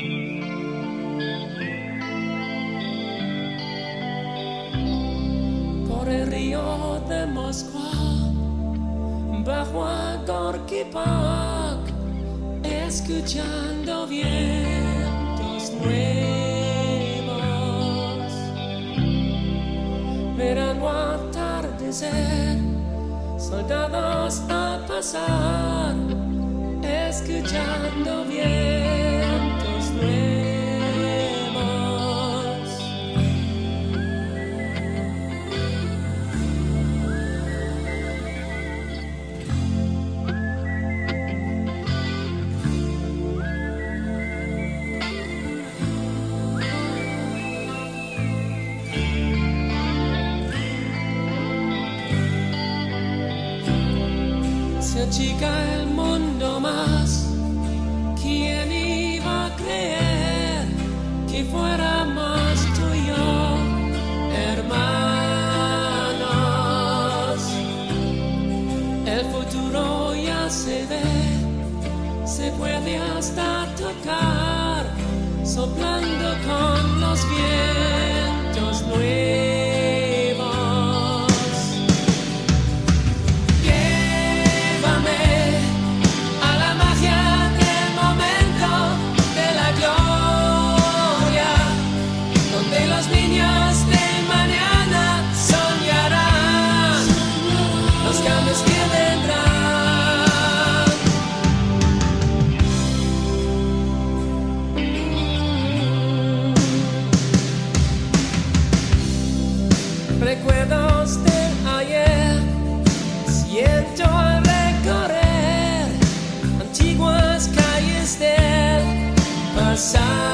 Por el río de Moscú bajo a Gorkipak, escuchando vientos nuevos. Verano atardecer, soldados a pasar, escuchando vientos se achica el mundo más. ¿Quién iba a creer que fuéramos tú y yo, hermanos? El futuro ya se ve, se puede hasta tocar, soplando con los vientos Recuerdos de ayer. Siento recorrer antiguas calles del pasado